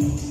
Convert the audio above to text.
you.